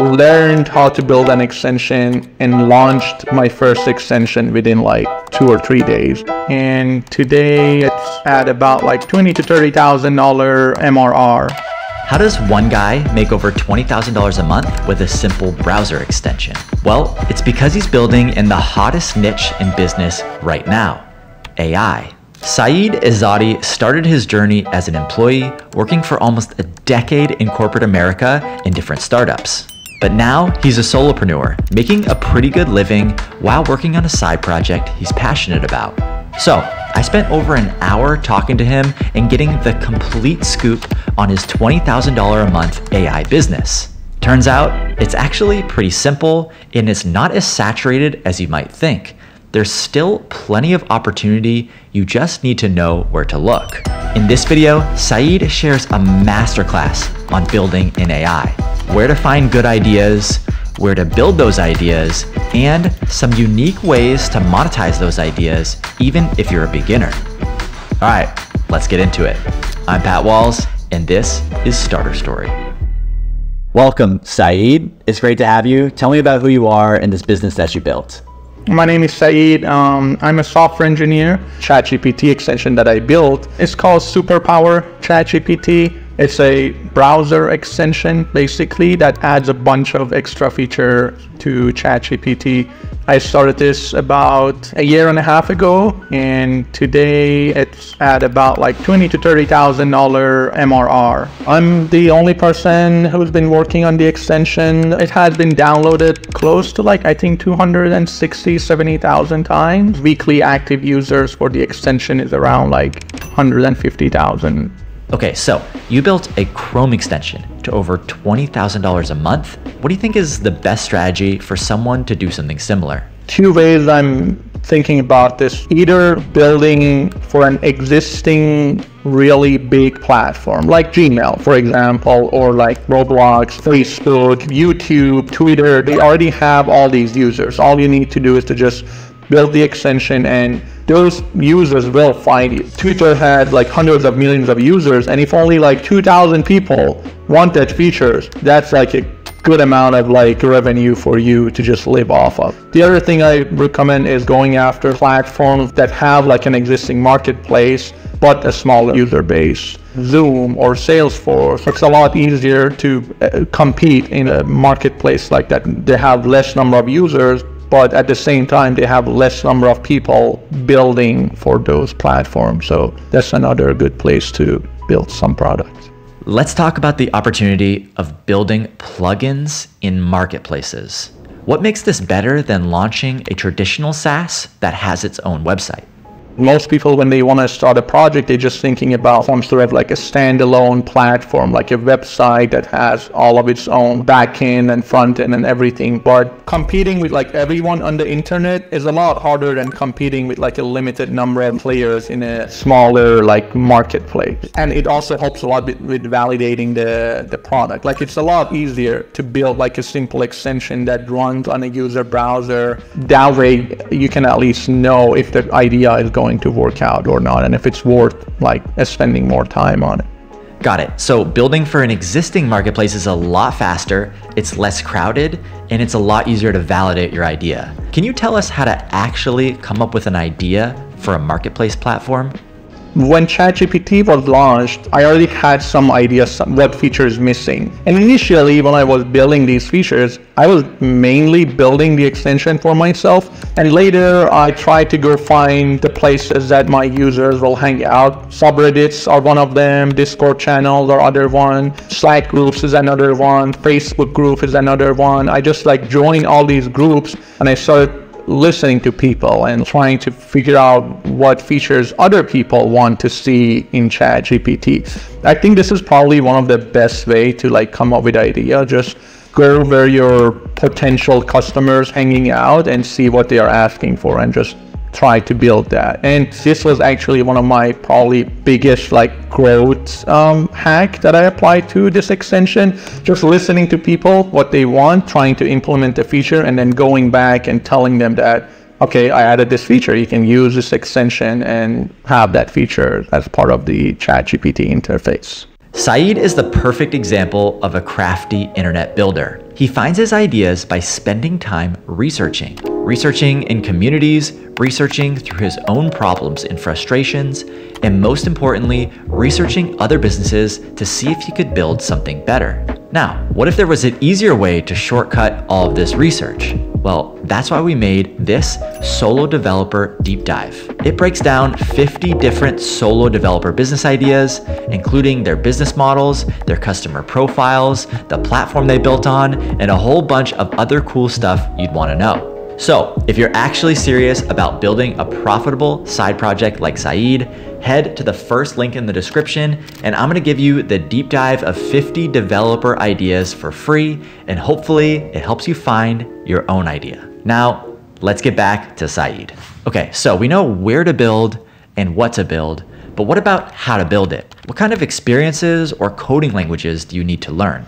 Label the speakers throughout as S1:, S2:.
S1: learned how to build an extension and launched my first extension within like two or three days. And today it's at about like twenty to thirty thousand dollar MRR.
S2: How does one guy make over $20,000 a month with a simple browser extension? Well, it's because he's building in the hottest niche in business right now AI. Saeed Ezzati started his journey as an employee, working for almost a decade in corporate America in different startups. But now he's a solopreneur, making a pretty good living while working on a side project he's passionate about. So, I spent over an hour talking to him and getting the complete scoop on his $20,000 a month AI business. Turns out, it's actually pretty simple and it's not as saturated as you might think. There's still plenty of opportunity, you just need to know where to look. In this video, Saeed shares a masterclass on building in AI, where to find good ideas, where to build those ideas, and some unique ways to monetize those ideas, even if you're a beginner. All right, let's get into it. I'm Pat Walls, and this is Starter Story. Welcome, Saeed. It's great to have you. Tell me about who you are and this business that you built.
S1: My name is Saeed. Um, I'm a software engineer. ChatGPT extension that I built is called Superpower ChatGPT. It's a browser extension basically that adds a bunch of extra feature to ChatGPT. I started this about a year and a half ago, and today it's at about like twenty to thirty thousand dollar MRR. I'm the only person who's been working on the extension. It has been downloaded close to like I think 260, 70,000 times. Weekly active users for the extension is around like 150,000
S2: Okay, so you built a Chrome extension to over $20,000 a month. What do you think is the best strategy for someone to do something similar?
S1: Two ways I'm thinking about this either building for an existing really big platform like Gmail, for example, or like Roblox, Facebook, YouTube, Twitter. They already have all these users. All you need to do is to just build the extension and those users will find you. Twitter had like hundreds of millions of users, and if only like 2,000 people want that features, that's like a good amount of like revenue for you to just live off of. The other thing I recommend is going after platforms that have like an existing marketplace but a smaller user base. Zoom or Salesforce, it's a lot easier to uh, compete in a marketplace like that. They have less number of users, but at the same time they have less number of people building for those platforms. So that's another good place to build some products.
S2: Let's talk about the opportunity of building plugins in marketplaces. What makes this better than launching a traditional SaaS that has its own website
S1: most people when they want to start a project they're just thinking about some sort of like a standalone platform like a website that has all of its own backend and front end and everything. But competing with like everyone on the internet is a lot harder than competing with like a limited number of players in a smaller like marketplace. And it also helps a lot with, with validating the the product. Like it's a lot easier to build like a simple extension that runs on a user browser. That way you can at least know if the idea is going going to work out or not and if it's worth like uh, spending more time on it.
S2: Got it. So building for an existing marketplace is a lot faster, it's less crowded, and it's a lot easier to validate your idea. Can you tell us how to actually come up with an idea for a marketplace platform?
S1: When ChatGPT was launched, I already had some ideas what features missing. And initially, when I was building these features, I was mainly building the extension for myself. And later, I tried to go find the places that my users will hang out. Subreddits are one of them. Discord channels are other one. Slack groups is another one. Facebook group is another one. I just like joined all these groups and I started listening to people and trying to figure out what features other people want to see in chat gpt i think this is probably one of the best way to like come up with idea. Just go where your potential customers hanging out and see what they are asking for and just try to build that. And this was actually one of my probably biggest like growth um, hack that I applied to this extension. Just listening to people, what they want, trying to implement the feature, and then going back and telling them that, okay, I added this feature. You can use this extension and have that feature as part of the ChatGPT interface.
S2: Saeed is the perfect example of a crafty internet builder. He finds his ideas by spending time researching, researching in communities, researching through his own problems and frustrations, and most importantly, researching other businesses to see if he could build something better. Now, what if there was an easier way to shortcut all of this research? Well, that's why we made this solo developer deep dive. It breaks down 50 different solo developer business ideas, including their business models, their customer profiles, the platform they built on, and a whole bunch of other cool stuff you'd want to know. So, if you're actually serious about building a profitable side project like Saeed, head to the first link in the description and I'm gonna give you the deep dive of 50 developer ideas for free and hopefully it helps you find your own idea. Now, let's get back to Saeed. Okay, so we know where to build and what to build, but what about how to build it? What kind of experiences or coding languages do you need to learn?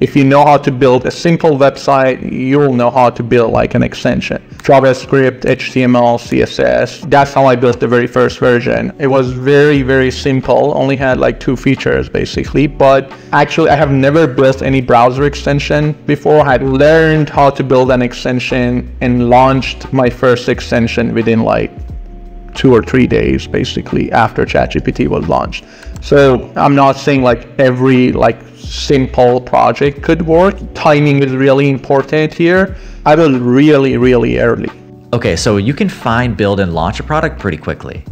S1: If you know how to build a simple website, you'll know how to build like an extension. JavaScript, HTML, CSS. That's how I built the very first version. It was very, very simple, only had like two features basically, but actually I have never built any browser extension before. I had learned how to build an extension and launched my first extension within like two or three days basically after ChatGPT was launched. So I'm not saying like every like simple project could work. Timing is really important here. I was really, really early.
S2: Okay, so you can find, build, and launch a product pretty quickly.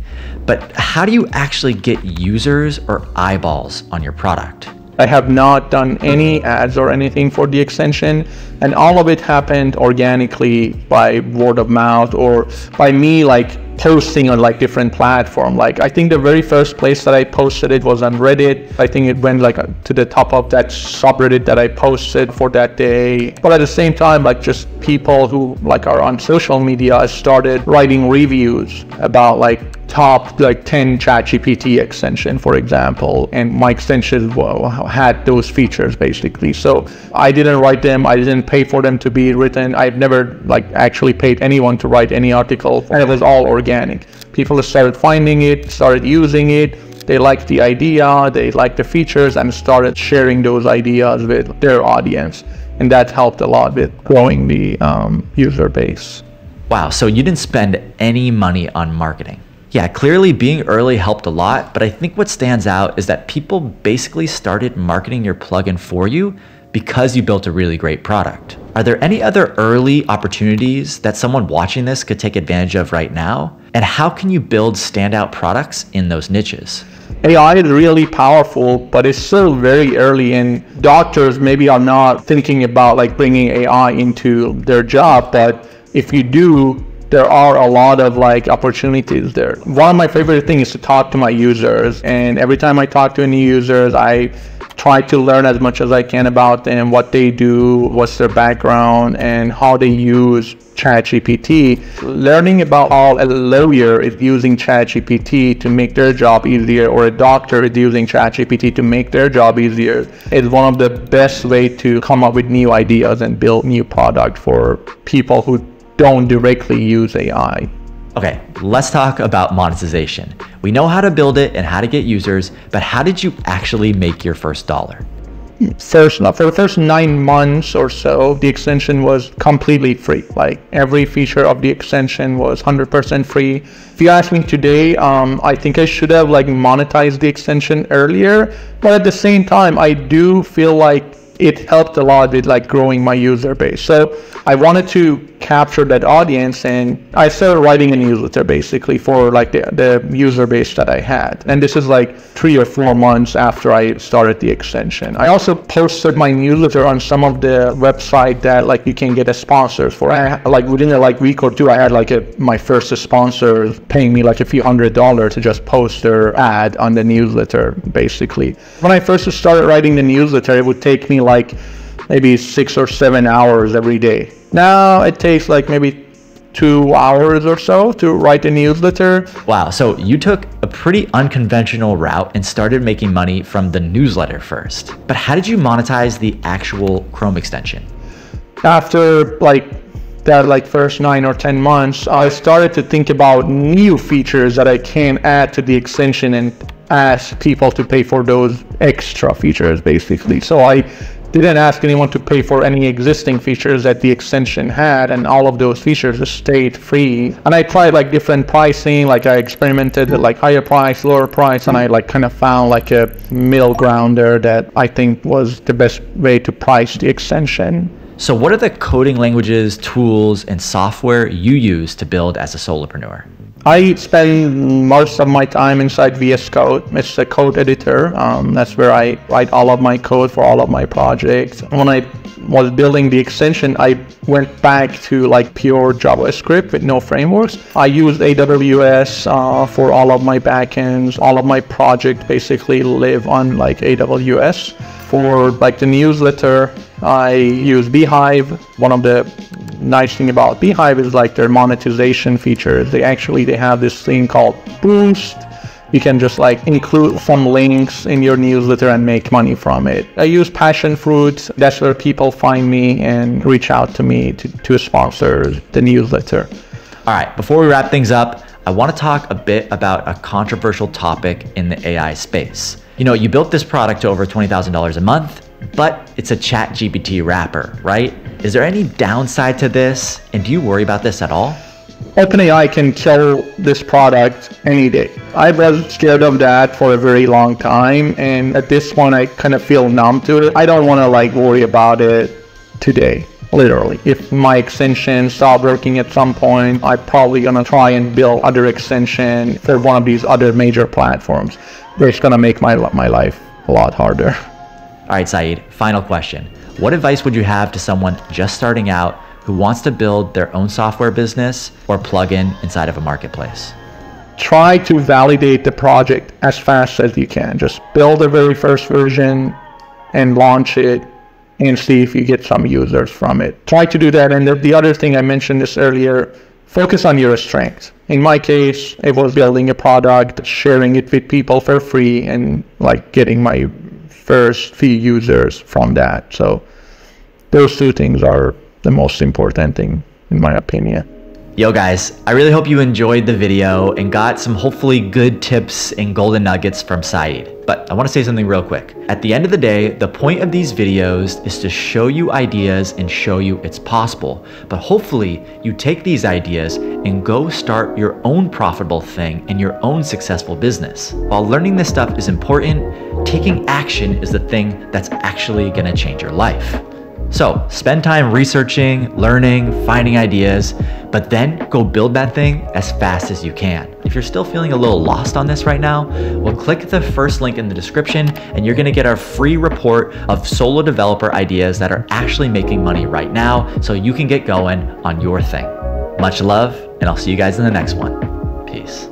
S2: But how do you actually get users or eyeballs on your product?
S1: I have not done any ads or anything for the extension, and all of it happened organically by word of mouth or by me like posting on like different platform. Like I think the very first place that I posted it was on Reddit. I think it went like to the top of that subreddit that I posted for that day. But at the same time, like just people who like are on social media started writing reviews about like top like 10 chat gpt extension for example. And my extensions well, had those features basically. So i didn't write them. I didn't pay for them to be written. I've never like actually paid anyone to write any article. And it was all organic. People started finding it started using it. They liked the idea. They liked the features and started sharing those ideas with their audience. And that helped a lot with growing the um, user base.
S2: Wow. So you didn't spend any money on marketing yeah, clearly being early helped a lot, but I think what stands out is that people basically started marketing your plugin for you because you built a really great product. Are there any other early opportunities that someone watching this could take advantage of right now? And how can you build standout products in those niches?
S1: AI is really powerful, but it's still very early and doctors maybe are not thinking about like bringing AI into their job, but if you do, there are a lot of like opportunities there. One of my favorite things is to talk to my users, and every time I talk to any users, I try to learn as much as I can about them, what they do, what's their background, and how they use ChatGPT. Learning about how a lawyer is using ChatGPT to make their job easier, or a doctor is using ChatGPT to make their job easier, is one of the best way to come up with new ideas and build new product for people who don't directly use AI.
S2: Okay, let's talk about monetization. We know how to build it and how to get users, but how did you actually make your first dollar?
S1: First, for the first nine months or so, the extension was completely free. Like every feature of the extension was 100% free. If you ask me today, um, I think I should have like monetized the extension earlier, but at the same time, I do feel like it helped a lot with like growing my user base. So I wanted to capture that audience and I started writing a newsletter basically for like the, the user base that I had. And this is like three or four months after I started the extension. I also posted my newsletter on some of the website that like you can get a sponsors for. I, like within a like week or two, I had like a, my first sponsor paying me like a few hundred dollars to just post their ad on the newsletter basically. When I first started writing the newsletter, it would take me like maybe six or seven hours every day. Now it takes like maybe two hours or so to write a newsletter.
S2: Wow, so you took a pretty unconventional route and started making money from the newsletter first. But how did you monetize the actual Chrome extension?
S1: After like that like first nine or 10 months, I started to think about new features that I can add to the extension and ask people to pay for those extra features basically. So I didn't ask anyone to pay for any existing features that the extension had and all of those features stayed free. And i tried like different pricing like i experimented with like higher price lower price and i like kind of found like a middle ground there that i think was the best way to price the extension.
S2: So what are the coding languages tools and software you use to build as a solopreneur
S1: I spend most of my time inside VS Code. It's a code editor. Um, that's where I write all of my code for all of my projects. When I was building the extension, I went back to like pure JavaScript with no frameworks. I used AWS uh, for all of my backends. All of my projects basically live on like AWS. For like the newsletter, I use beehiiv. One of the nice thing about beehiiv is like their monetization features. They actually they have this thing called Boost. You can just like include some links in your newsletter and make money from it. I use Passionfroot. That's where people find me and reach out to me to, to sponsor the newsletter.
S2: All right, before we wrap things up, I want to talk a bit about a controversial topic in the AI space. You know, you built this product to over $20,000 a month, but it's a chat GPT wrapper, right? Is there any downside to this? And do you worry about this at all?
S1: OpenAI can kill this product any day. I was scared of that for a very long time, and at this point, I kind of feel numb to it. I don't want to like worry about it today, literally. If my extension stop working at some point, I'm probably gonna try and build other extension for one of these other major platforms, which gonna make my my life a lot harder.
S2: All right, Saeed. Final question. What advice would you have to someone just starting out who wants to build their own software business or plugin inside of a marketplace?
S1: Try to validate the project as fast as you can. Just build the very first version and launch it and see if you get some users from it. Try to do that. And the, the other thing I mentioned this earlier, focus on your strengths. In my case, it was building a product, sharing it with people for free and like getting my first few users from that. So those two things are the most important thing in my opinion.
S2: Yo guys, I really hope you enjoyed the video and got some hopefully good tips and golden nuggets from Saeed. But I want to say something real quick. At the end of the day, the point of these videos is to show you ideas and show you it's possible. But hopefully you take these ideas and go start your own profitable thing and your own successful business. While learning this stuff is important, taking action is the thing that's actually gonna change your life. So spend time researching, learning, finding ideas, but then go build that thing as fast as you can. If you're still feeling a little lost on this right now, well, click the first link in the description and you're gonna get our free report of solo developer ideas that are actually making money right now so you can get going on your thing. Much love, and I'll see you guys in the next one. Peace.